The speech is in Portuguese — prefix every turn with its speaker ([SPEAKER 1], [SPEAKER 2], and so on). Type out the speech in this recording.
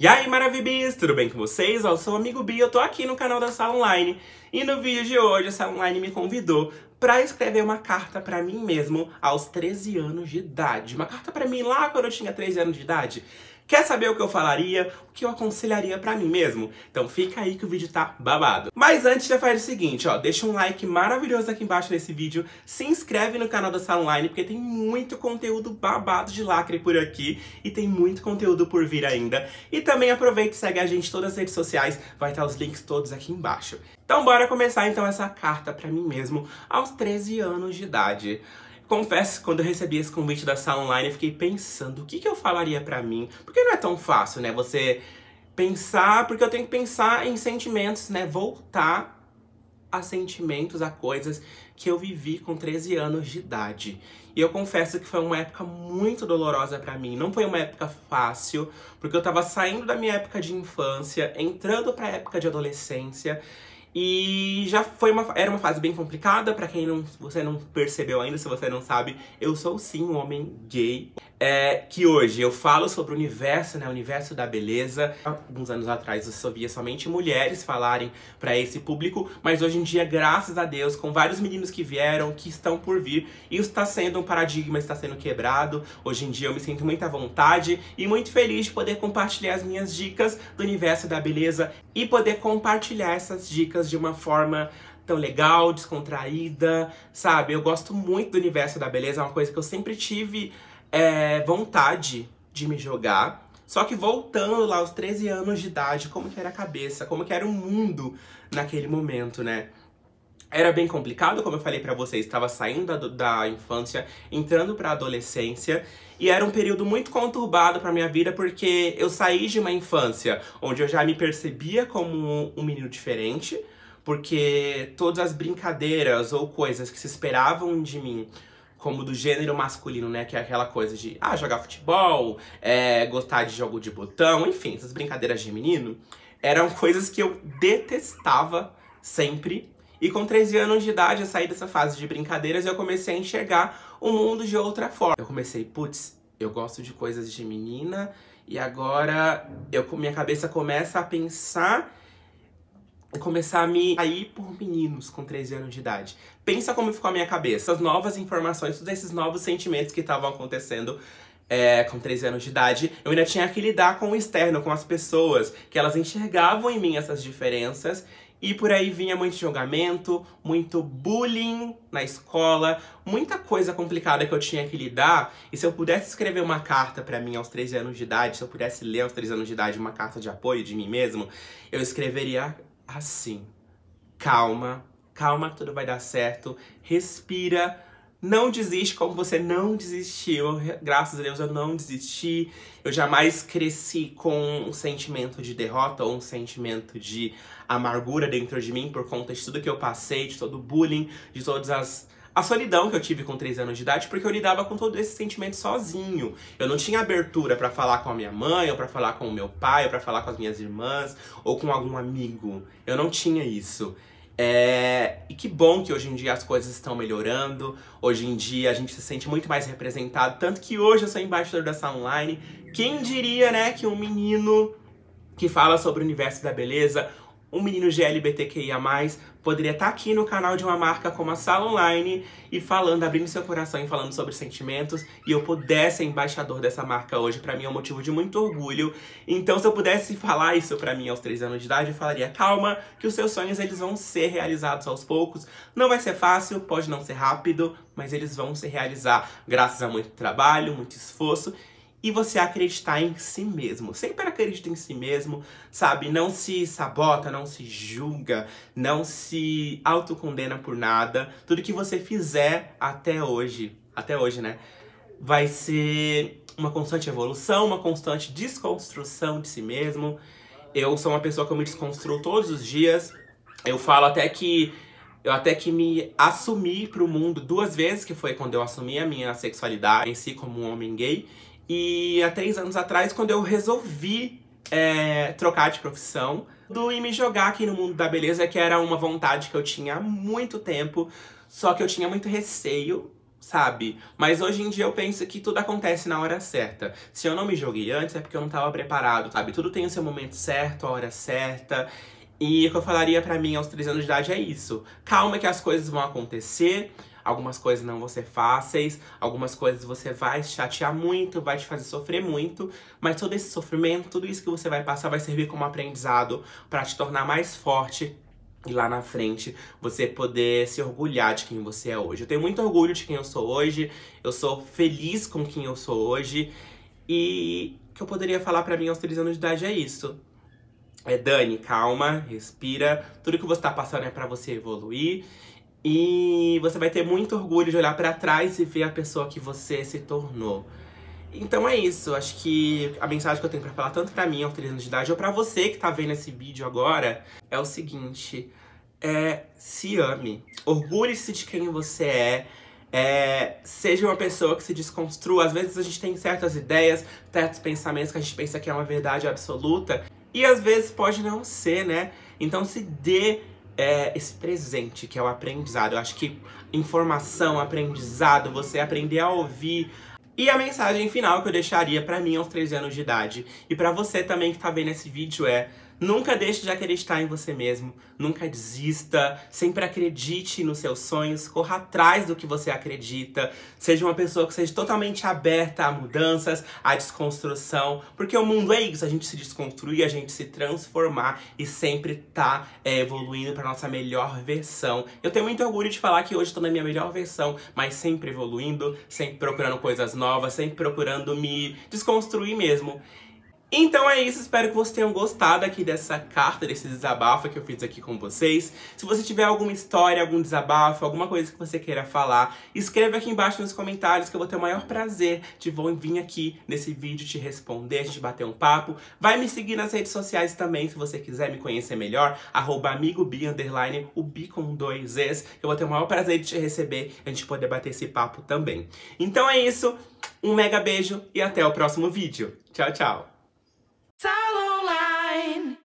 [SPEAKER 1] E aí, Maravilhas, tudo bem com vocês? Eu sou o amigo Bi, eu tô aqui no canal da Sala Online e no vídeo de hoje a Sala Online me convidou para escrever uma carta para mim mesmo aos 13 anos de idade. Uma carta para mim lá quando eu tinha 13 anos de idade. Quer saber o que eu falaria, o que eu aconselharia pra mim mesmo? Então fica aí que o vídeo tá babado. Mas antes já faz o seguinte, ó, deixa um like maravilhoso aqui embaixo nesse vídeo, se inscreve no canal da Sala Online, porque tem muito conteúdo babado de lacre por aqui e tem muito conteúdo por vir ainda. E também aproveita e segue a gente em todas as redes sociais, vai estar os links todos aqui embaixo. Então bora começar então essa carta pra mim mesmo aos 13 anos de idade. Confesso que quando eu recebi esse convite da sala online, eu fiquei pensando o que, que eu falaria pra mim. Porque não é tão fácil, né? Você pensar, porque eu tenho que pensar em sentimentos, né? Voltar a sentimentos, a coisas que eu vivi com 13 anos de idade. E eu confesso que foi uma época muito dolorosa para mim. Não foi uma época fácil, porque eu tava saindo da minha época de infância, entrando pra época de adolescência. E já foi uma, era uma fase bem complicada, para quem não, você não percebeu ainda, se você não sabe, eu sou sim um homem gay. É, que hoje eu falo sobre o universo, né, o universo da beleza. Alguns anos atrás eu só via somente mulheres falarem para esse público, mas hoje em dia, graças a Deus, com vários meninos que vieram, que estão por vir, isso está sendo um paradigma, está sendo quebrado. Hoje em dia eu me sinto muito à vontade e muito feliz de poder compartilhar as minhas dicas do universo da beleza e poder compartilhar essas dicas de uma forma tão legal, descontraída, sabe? Eu gosto muito do universo da beleza, é uma coisa que eu sempre tive é, vontade de me jogar. Só que voltando lá aos 13 anos de idade, como que era a cabeça, como que era o mundo naquele momento, né? Era bem complicado, como eu falei para vocês, estava saindo da, da infância, entrando para adolescência, e era um período muito conturbado para minha vida porque eu saí de uma infância onde eu já me percebia como um menino diferente, porque todas as brincadeiras ou coisas que se esperavam de mim como do gênero masculino, né? Que é aquela coisa de ah, jogar futebol, é, gostar de jogo de botão, enfim, essas brincadeiras de menino, eram coisas que eu detestava sempre. E com 13 anos de idade, eu saí dessa fase de brincadeiras e eu comecei a enxergar o mundo de outra forma. Eu comecei, putz, eu gosto de coisas de menina e agora eu, minha cabeça começa a pensar começar a me ir por meninos com 13 anos de idade. Pensa como ficou a minha cabeça, as novas informações, todos esses novos sentimentos que estavam acontecendo é, com 13 anos de idade. Eu ainda tinha que lidar com o externo, com as pessoas, que elas enxergavam em mim essas diferenças. E por aí vinha muito julgamento, muito bullying na escola, muita coisa complicada que eu tinha que lidar. E se eu pudesse escrever uma carta para mim aos 13 anos de idade, se eu pudesse ler aos 13 anos de idade uma carta de apoio de mim mesmo, eu escreveria assim: calma, calma que tudo vai dar certo, respira, não desiste como você não desistiu. Graças a Deus eu não desisti. Eu jamais cresci com um sentimento de derrota ou um sentimento de amargura dentro de mim por conta de tudo que eu passei, de todo o bullying, de todas as a solidão que eu tive com 3 anos de idade, porque eu lidava com todo esse sentimento sozinho. Eu não tinha abertura para falar com a minha mãe, ou para falar com o meu pai, ou para falar com as minhas irmãs, ou com algum amigo. Eu não tinha isso. É... E que bom que hoje em dia as coisas estão melhorando. Hoje em dia a gente se sente muito mais representado. Tanto que hoje eu sou embaixador dessa online. Quem diria, né, que um menino que fala sobre o universo da beleza, um menino GLBTQIA+, poderia estar aqui no canal de uma marca como a Sala Online e falando, abrindo seu coração e falando sobre sentimentos e eu pudesse ser embaixador dessa marca hoje, para mim é um motivo de muito orgulho. Então, se eu pudesse falar isso para mim aos 3 anos de idade, eu falaria, calma, que os seus sonhos eles vão ser realizados aos poucos. Não vai ser fácil, pode não ser rápido, mas eles vão se realizar graças a muito trabalho, muito esforço e você acreditar em si mesmo. Sempre acredita em si mesmo, sabe? Não se sabota, não se julga, não se autocondena por nada. Tudo que você fizer até hoje, até hoje, né? Vai ser uma constante evolução, uma constante desconstrução de si mesmo. Eu sou uma pessoa que eu me desconstruo todos os dias. Eu falo até que eu até que me assumi pro mundo duas vezes, que foi quando eu assumi a minha sexualidade em si como um homem gay. E há três anos atrás, quando eu resolvi é, trocar de profissão do, e me jogar aqui no mundo da beleza, que era uma vontade que eu tinha há muito tempo, só que eu tinha muito receio sabe? Mas hoje em dia eu penso que tudo acontece na hora certa. Se eu não me joguei antes é porque eu não tava preparado, sabe? Tudo tem o seu momento certo, a hora certa. E o que eu falaria para mim aos 3 anos de idade é isso. Calma que as coisas vão acontecer. Algumas coisas não vão ser fáceis, algumas coisas você vai chatear muito, vai te fazer sofrer muito, mas todo esse sofrimento, tudo isso que você vai passar vai servir como aprendizado para te tornar mais forte e lá na frente você poder se orgulhar de quem você é hoje. Eu tenho muito orgulho de quem eu sou hoje, eu sou feliz com quem eu sou hoje e o que eu poderia falar para mim aos 3 anos de idade é isso. É Dani, calma, respira. Tudo que você tá passando é para você evoluir e você vai ter muito orgulho de olhar para trás e ver a pessoa que você se tornou. Então é isso, acho que a mensagem que eu tenho para falar, tanto para mim aos 3 anos de idade, ou para você que tá vendo esse vídeo agora, é o seguinte: é, se ame, orgulhe-se de quem você é, é, seja uma pessoa que se desconstrua. Às vezes a gente tem certas ideias, certos pensamentos que a gente pensa que é uma verdade absoluta, e às vezes pode não ser, né? Então se dê é, esse presente que é o aprendizado. Eu acho que informação, aprendizado, você aprender a ouvir, e a mensagem final que eu deixaria para mim aos 13 anos de idade e para você também que tá vendo esse vídeo é Nunca deixe de acreditar em você mesmo, nunca desista, sempre acredite nos seus sonhos, corra atrás do que você acredita, seja uma pessoa que seja totalmente aberta a mudanças, a desconstrução, porque o mundo é isso, a gente se desconstruir, a gente se transformar e sempre tá é, evoluindo para nossa melhor versão. Eu tenho muito orgulho de falar que hoje estou na minha melhor versão, mas sempre evoluindo, sempre procurando coisas novas, sempre procurando me desconstruir mesmo. Então é isso, espero que vocês tenham gostado aqui dessa carta, desse desabafo que eu fiz aqui com vocês. Se você tiver alguma história, algum desabafo, alguma coisa que você queira falar, escreva aqui embaixo nos comentários que eu vou ter o maior prazer de vir aqui nesse vídeo te responder, gente bater um papo. Vai me seguir nas redes sociais também, se você quiser me conhecer melhor, arroba amigobi, underline, o bi com dois es. Eu vou ter o maior prazer de te receber e a gente poder bater esse papo também. Então é isso, um mega beijo e até o próximo vídeo. Tchau, tchau!